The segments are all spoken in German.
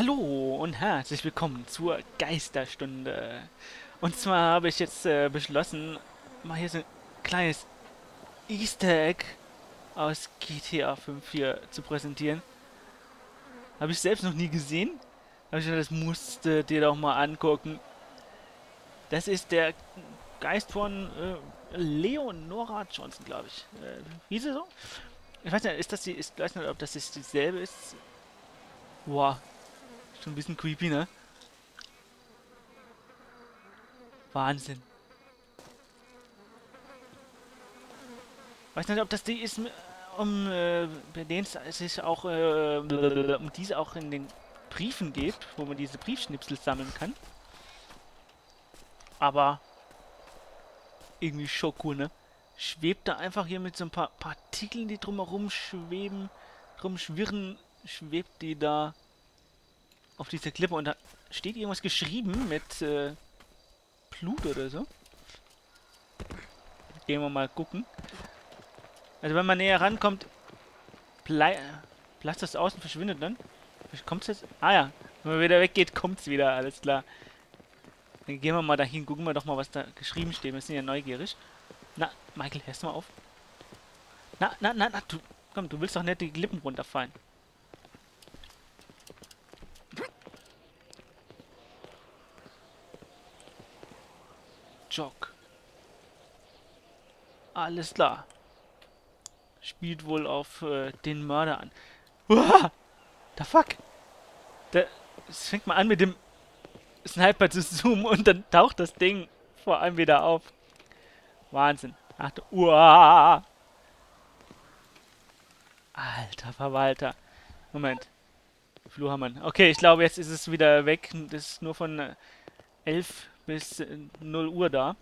Hallo und herzlich willkommen zur Geisterstunde. Und zwar habe ich jetzt äh, beschlossen, mal hier so ein kleines Easter Egg aus GTA 5 hier zu präsentieren. Habe ich selbst noch nie gesehen. Habe ich gedacht, das musste dir doch mal angucken. Das ist der Geist von äh, Leonora Johnson, glaube ich. Äh, wie sie so? Ich weiß nicht, ist das die, ich weiß nicht, ob das dieselbe ist. Boah, Schon ein bisschen creepy, ne? Wahnsinn. Weiß nicht, ob das die ist, um äh, bei denen es sich auch äh, um diese auch in den Briefen geht, wo man diese Briefschnipsel sammeln kann. Aber irgendwie schon cool, ne? Schwebt da einfach hier mit so ein paar Partikeln, die drumherum schweben, drum schwirren, schwebt die da auf dieser Klippe und da steht irgendwas geschrieben mit äh, Blut oder so. Gehen wir mal gucken. Also wenn man näher rankommt, Blei Platz das außen verschwindet dann. Kommt es jetzt? Ah ja, wenn man wieder weggeht, kommt es wieder, alles klar. Dann gehen wir mal dahin, gucken wir doch mal, was da geschrieben steht. Wir sind ja neugierig. Na, Michael, hörst du mal auf? Na, na, na, na, du, komm, du willst doch nicht die Lippen runterfallen. Jog. Alles klar. Spielt wohl auf äh, den Mörder an. Uah! The fuck? Da, es fängt mal an mit dem Sniper zu zoomen und dann taucht das Ding vor allem wieder auf. Wahnsinn. Ach du, uah! Alter Verwalter. Moment. Flurhammern. Okay, ich glaube, jetzt ist es wieder weg. Das ist nur von äh, 11 bis 0 Uhr da.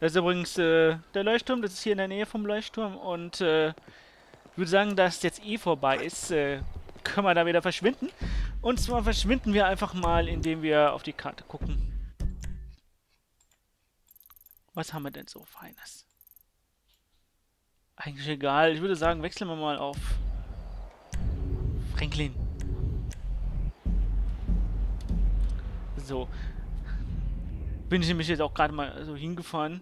Das ist übrigens äh, der Leuchtturm, das ist hier in der Nähe vom Leuchtturm und äh, ich würde sagen, dass jetzt eh vorbei ist, äh, können wir da wieder verschwinden. Und zwar verschwinden wir einfach mal, indem wir auf die Karte gucken. Was haben wir denn so Feines? Eigentlich egal. Ich würde sagen, wechseln wir mal auf Franklin. So, bin ich nämlich jetzt auch gerade mal so hingefahren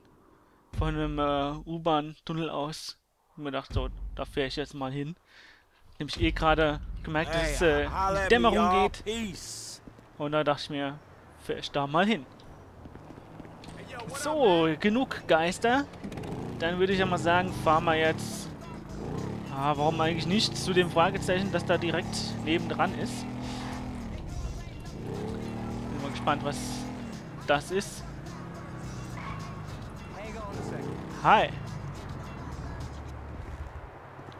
von einem äh, U-Bahn-Tunnel aus und mir gedacht, so, da fähre ich jetzt mal hin. Nämlich eh gerade gemerkt, dass es äh, in Dämmerung geht. Und da dachte ich mir, fähre ich da mal hin. So, genug Geister. Dann würde ich ja mal sagen, fahren wir jetzt... Ah, warum eigentlich nicht zu dem Fragezeichen, das da direkt nebendran ist. Bin mal gespannt, was das ist. Hi.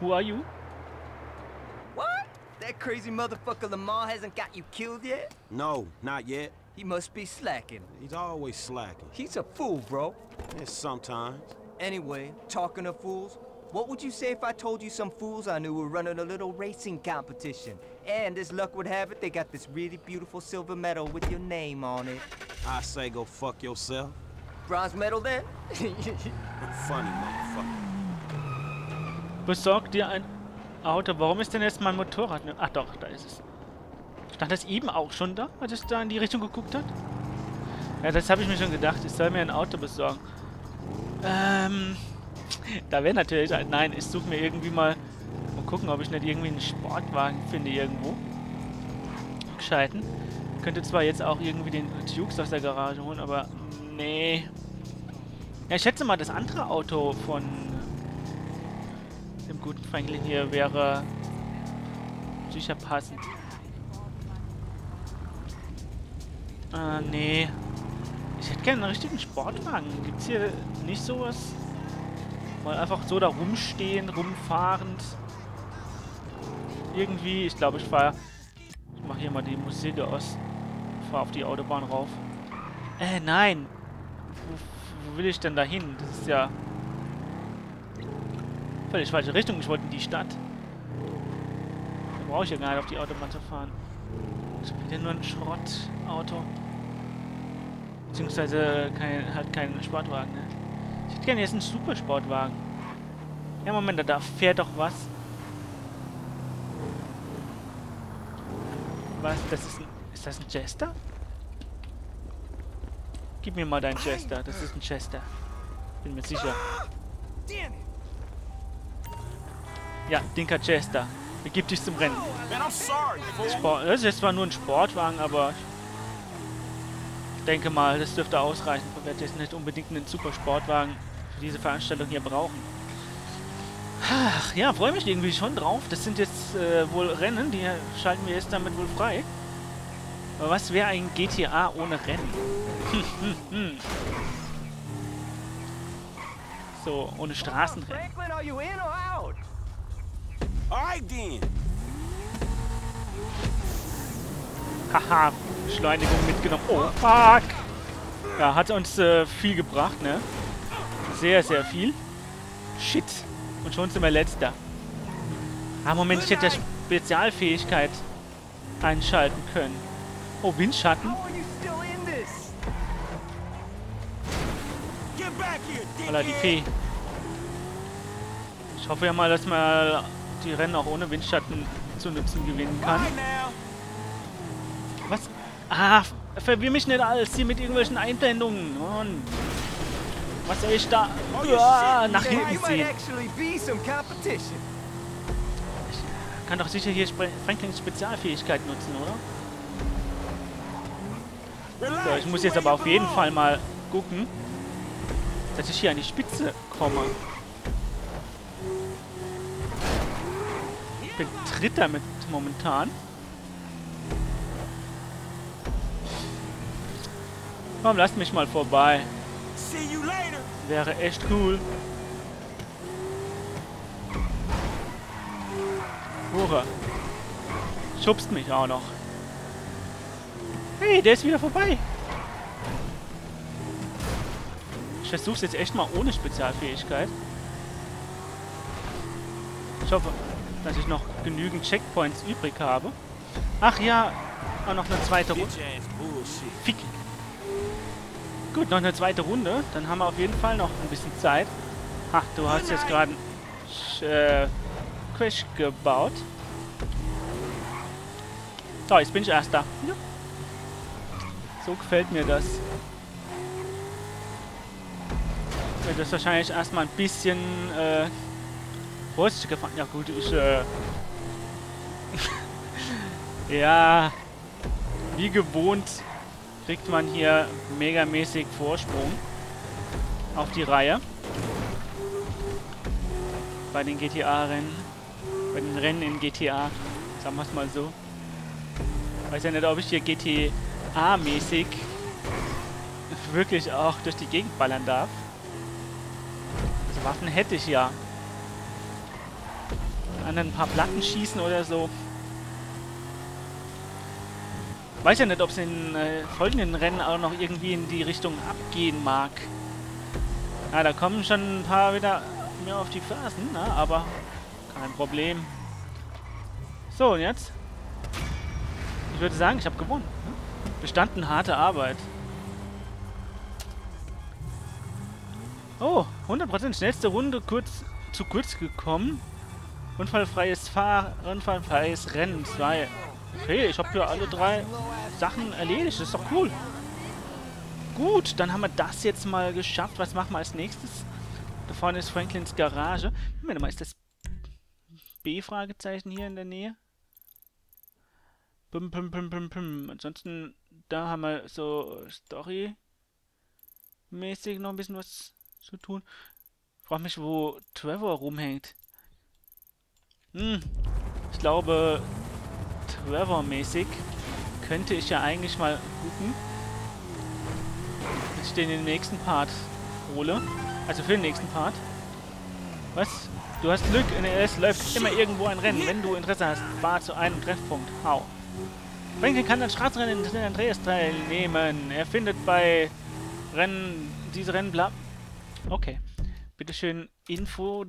Who are you? What? That crazy motherfucker Lamar hasn't got you killed yet? No, not yet. He must be slacking. He's always slacking. He's a fool, bro. Yeah, sometimes. Anyway, talking of fools, what would you say if I told you some fools I knew were running a little racing competition? And as luck would have it, they got this really beautiful silver medal with your name on it. I say go fuck yourself. Bronze medal then? Funny motherfucker. Besorg dir ein Auto. Warum ist denn jetzt mein Motorrad? Ach doch, da ist es. Stand das eben auch schon da, als es da in die Richtung geguckt hat? Ja, das habe ich mir schon gedacht. Ich soll mir ein Auto besorgen. Ähm, da wäre natürlich ein... Nein, ich suche mir irgendwie mal... Mal gucken, ob ich nicht irgendwie einen Sportwagen finde irgendwo. Gescheiten. Könnte zwar jetzt auch irgendwie den Dukes aus der Garage holen, aber... Nee. Ja, ich schätze mal, das andere Auto von dem guten Franklin hier wäre sicher passend. Ah, nee. Ich hätte gerne einen richtigen Sportwagen. Gibt es hier nicht sowas? Mal einfach so da rumstehen, rumfahrend. Irgendwie, ich glaube, ich fahre... Ich mache hier mal die Musik aus. Fahre auf die Autobahn rauf. Äh, nein. Wo, will ich denn da hin? Das ist ja... Völlig falsche Richtung. Ich wollte in die Stadt. Da brauche ich ja gar nicht auf die Autobahn zu fahren. Ich bin ja nur ein Schrottauto. Beziehungsweise kein, halt kein Sportwagen, ne? Ich hätte gerne jetzt einen Supersportwagen. Ja, Moment, da fährt doch was. Was? Das ist ein... Ist das ein Jester? Gib mir mal deinen Jester. Das ist ein Jester. Bin mir sicher. Ja, Dinker Chester. Begib dich zum Rennen. Sport, das ist zwar nur ein Sportwagen, aber ich denke mal, das dürfte ausreichen. Wir werden jetzt nicht unbedingt einen super Sportwagen für diese Veranstaltung hier brauchen. Ach, ja, freue mich irgendwie schon drauf. Das sind jetzt äh, wohl Rennen, die schalten wir jetzt damit wohl frei. Aber was wäre ein GTA ohne Rennen? Hm, hm, hm. So, ohne Straßenrennen. Haha, Beschleunigung mitgenommen. Oh, fuck! Ja, hat uns äh, viel gebracht, ne? Sehr, sehr viel. Shit. Und schon sind wir letzter. Ah, Moment, ich hätte ja Spezialfähigkeit einschalten können. Oh, Windschatten. Alter, die. Fee. Ich hoffe ja mal, dass man die Rennen auch ohne Windschatten zu nutzen gewinnen kann. Was? Ah, verwirr mich nicht alles hier mit irgendwelchen Einblendungen. Mann. Was soll ich da Uah, nach hinten ziehen? competition. Kann doch sicher hier Franklins Spezialfähigkeit nutzen, oder? So, ich muss jetzt aber auf jeden. Fall mal gucken, dass ich hier an die Spitze komme. Ich bin Dritter mit momentan. Komm, lasst mich mal vorbei. Wäre echt cool. Hure. Schubst mich auch noch. Hey, der ist wieder vorbei. Ich versuch's jetzt echt mal ohne Spezialfähigkeit. Ich hoffe, dass ich noch genügend Checkpoints übrig habe. Ach ja, auch noch eine zweite Runde. Fick. Gut, noch eine zweite Runde. Dann haben wir auf jeden Fall noch ein bisschen Zeit. Ach, du hast jetzt gerade einen äh, Crash gebaut. So, jetzt bin ich Erster. Ja. So gefällt mir das. Wird das wahrscheinlich erstmal ein bisschen äh, vorsichtiger fahren. Ja gut, ich äh, ja, wie gewohnt kriegt man hier megamäßig Vorsprung auf die Reihe. Bei den GTA-Rennen. Bei den Rennen in GTA. Sagen wir es mal so. Weiß ja nicht, ob ich hier GTA-mäßig wirklich auch durch die Gegend ballern darf. Also Waffen hätte ich ja. An ein paar Platten schießen oder so. Weiß ja nicht, ob es in äh, folgenden Rennen auch noch irgendwie in die Richtung abgehen mag. Ja, da kommen schon ein paar wieder mir auf die Fersen, na, aber kein Problem. So, und jetzt? Ich würde sagen, ich habe gewonnen. ne? Bestanden harte Arbeit. Oh, 100% schnellste Runde kurz zu kurz gekommen. Unfallfreies Fahren, unfallfreies Rennen 2. Okay, ich habe hier alle drei Sachen erledigt. Das ist doch cool. Gut, dann haben wir das jetzt mal geschafft. Was machen wir als nächstes? Da vorne ist Franklins Garage. Moment mal, ist das B-Fragezeichen hier in der Nähe? Pum, pum, pum, pum, pum. Ansonsten, da haben wir so Story-mäßig noch ein bisschen was zu tun. Ich frage mich, wo Trevor rumhängt. Hm, ich glaube, Trevor-mäßig könnte ich ja eigentlich mal gucken, dass ich den in den nächsten Part hole. Also für den nächsten Part. Was? Du hast Glück, in es läuft immer irgendwo ein Rennen. Wenn du Interesse hast, fahr zu einem Treffpunkt. Hau. Franklin kann an Straßenrennen in San Andreas teilnehmen. Er findet bei Rennen, diese Rennen, bla. Okay. Bitteschön, Info,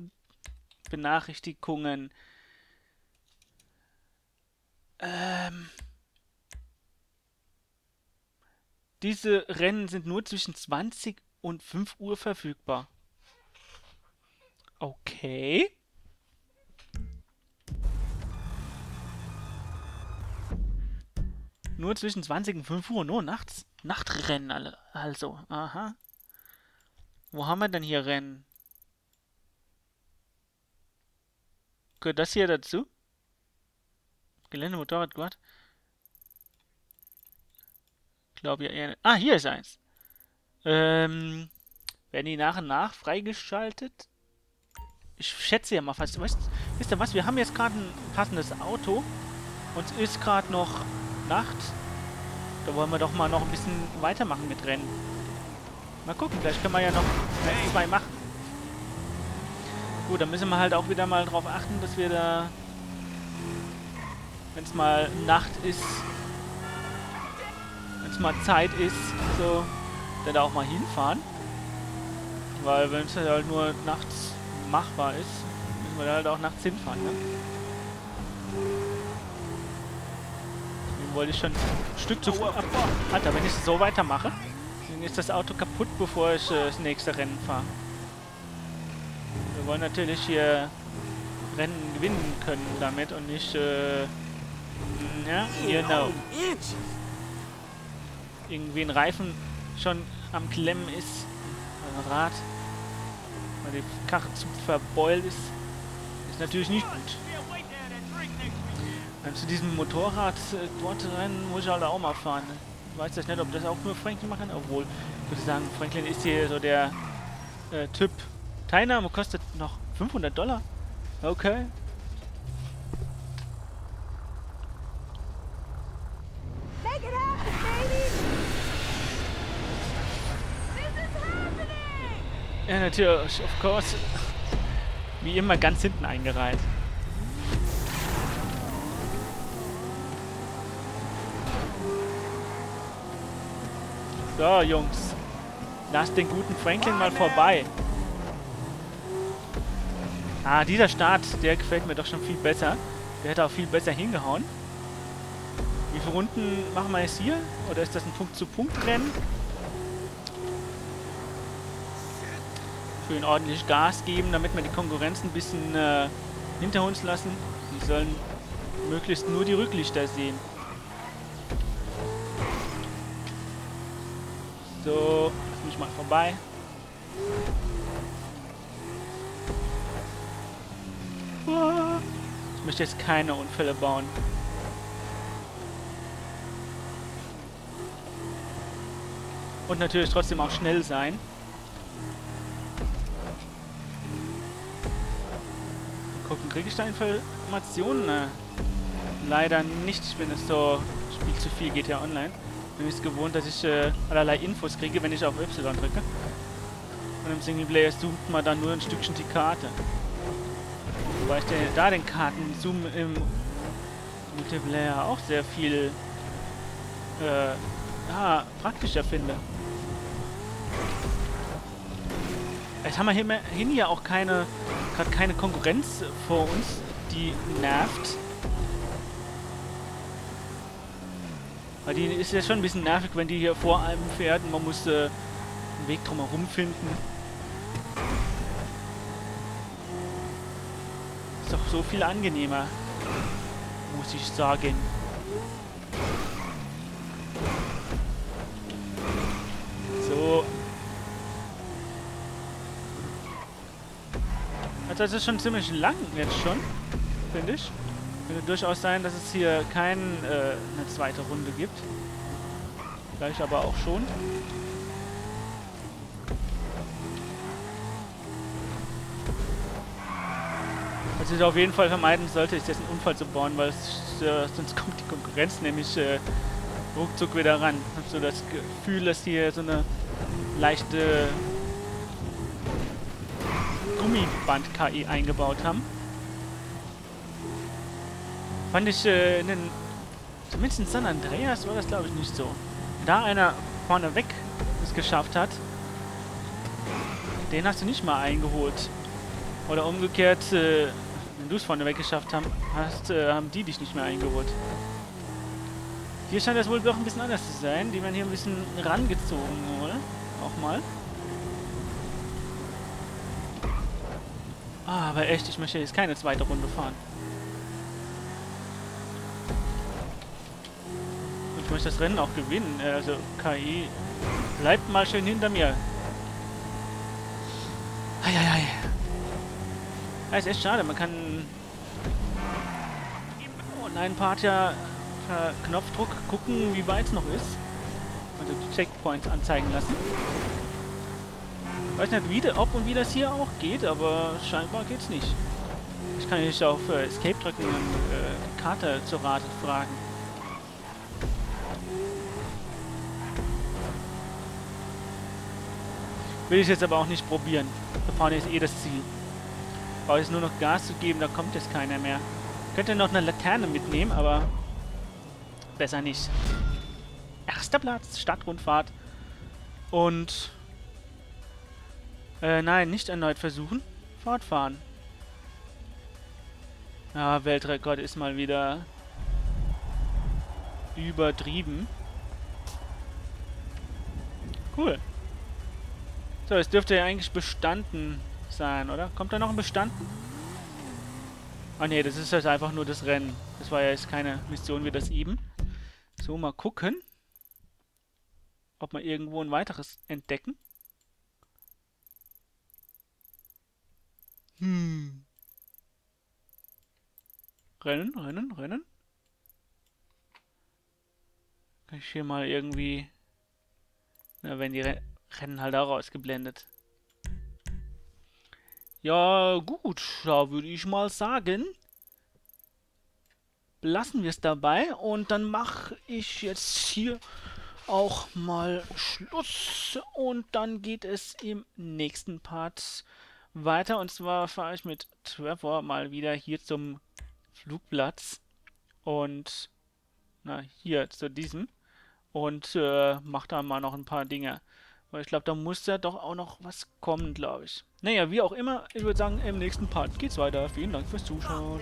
Benachrichtigungen. Ähm. Diese Rennen sind nur zwischen 20 und 5 Uhr verfügbar. Okay. Nur zwischen 20 und 5 Uhr, nur nachts. Nachtrennen alle. Also, aha. Wo haben wir denn hier Rennen? Gehört das hier dazu? Gelände, Motorrad. Ich glaube ja eher. Ah, hier ist eins. Ähm, werden die nach und nach freigeschaltet? Ich schätze ja mal fast. Weißt, wisst ihr was? Wir haben jetzt gerade ein passendes Auto. Und es ist gerade noch Nacht. Da wollen wir doch mal noch ein bisschen weitermachen mit Rennen. Mal gucken, vielleicht können wir ja noch ein, zwei machen. Gut, dann müssen wir halt auch wieder mal drauf achten, dass wir da, wenn es mal Nacht ist, wenn es mal Zeit ist, so, dann da auch mal hinfahren. Weil wenn es halt nur nachts machbar ist, müssen wir da halt auch nachts hinfahren, ne? Wollte ich schon ein Stück zu früh ab. Alter, wenn ich so weitermache, dann ist das Auto kaputt, bevor ich äh, das nächste Rennen fahre. Wir wollen natürlich hier Rennen gewinnen können damit und nicht, äh, ja, genau, irgendwie ein Reifen schon am Klemmen ist, ein Rad, weil die Karre zu verbeult ist, ist natürlich nicht gut. Zu diesem Motorrad äh, dort rein muss ich halt auch mal fahren. Ich weiß jetzt nicht, ob das auch nur Franklin machen, obwohl ich würde sagen, Franklin ist hier so der äh, Typ. Teilnahme kostet noch 500 Dollar. Okay. Ja, natürlich, of course. Wie immer ganz hinten eingereiht. So, Jungs. Lasst den guten Franklin mal vorbei. Ah, dieser Start, der gefällt mir doch schon viel besser. Der hätte auch viel besser hingehauen. Wie viele Runden machen wir jetzt hier? Oder ist das ein Punkt-zu-Punkt-Rennen? Schön ordentlich Gas geben, damit wir die Konkurrenz ein bisschen äh, hinter uns lassen. Die sollen möglichst nur die Rücklichter sehen. So, lass mich mal vorbei. Ich möchte jetzt keine Unfälle bauen. Und natürlich trotzdem auch schnell sein. Gucken, kriege ich da Informationen? Äh, leider nicht. Ich bin es so, ich spiele zu viel GTA Online. Bin es gewohnt, dass ich äh, allerlei Infos kriege, wenn ich auf Y drücke. Und im Singleplayer zoomt man dann nur ein Stückchen die Karte. Wobei ich da den Kartenzoom im Multiplayer auch sehr viel äh, ja, praktischer finde. Jetzt haben wir immerhin ja auch keine, gerade keine Konkurrenz vor uns, die nervt. Weil die ist ja schon ein bisschen nervig, wenn die hier vor einem fährt und man muss äh, einen Weg drumherum finden. Ist doch so viel angenehmer, muss ich sagen. So. Also das ist schon ziemlich lang jetzt schon, finde ich. Könnte durchaus sein, dass es hier keine äh, zweite Runde gibt. Vielleicht aber auch schon. Was ich auf jeden Fall vermeiden sollte, ist jetzt einen Unfall zu bauen, weil es, äh, sonst kommt die Konkurrenz nämlich äh, ruckzuck wieder ran. Ich habe so das Gefühl, dass hier so eine leichte Gummiband-KI eingebaut haben. Fand ich äh, in den, zumindest in San Andreas war das glaube ich nicht so. Da einer vorne weg es geschafft hat, den hast du nicht mal eingeholt. Oder umgekehrt, äh, wenn du es vorne weg geschafft haben, hast, äh, haben die dich nicht mehr eingeholt. Hier scheint das wohl doch ein bisschen anders zu sein. Die werden hier ein bisschen rangezogen, oder? Auch mal. Ah, aber echt, ich möchte jetzt keine zweite Runde fahren. Muss das Rennen auch gewinnen. Äh, Also KI, bleibt mal schön hinter mir. Eieiei. Ja, ist echt schade. Man kann in einem Part ja per Knopfdruck gucken, wie weit es noch ist. Also Checkpoints anzeigen lassen. Weiß nicht, wie, ob und wie das hier auch geht, aber scheinbar geht's nicht. Ich kann nicht auf äh, Escape drücken und äh, Karte zur Rate fragen. Will ich jetzt aber auch nicht probieren. Da vorne ist eh das Ziel. Brauche jetzt nur noch Gas zu geben, da kommt jetzt keiner mehr. Könnte noch eine Laterne mitnehmen, aber besser nicht. Erster Platz, Stadtrundfahrt. Und äh, nein, nicht erneut versuchen. Fortfahren. Ja, Weltrekord ist mal wieder übertrieben. Cool. So, es dürfte ja eigentlich bestanden sein, oder? Kommt da noch ein bestanden? Ah ne, das ist jetzt einfach nur das Rennen. Das war ja jetzt keine Mission wie das eben. So, mal gucken. Ob wir irgendwo ein weiteres entdecken. Hm. Rennen, rennen, rennen. Kann ich hier mal irgendwie... Na, wenn die Re Rennen halt auch ausgeblendet. Ja, gut. Da würde ich mal sagen, lassen wir es dabei. Und dann mache ich jetzt hier auch mal Schluss. Und dann geht es im nächsten Part weiter. Und zwar fahre ich mit Trevor mal wieder hier zum Flugplatz. Und na, hier zu diesem. Und äh, mache da mal noch ein paar Dinge. Weil ich glaube, da muss ja doch auch noch was kommen, glaube ich. Naja, wie auch immer, ich würde sagen, im nächsten Part geht's weiter. Vielen Dank fürs Zuschauen.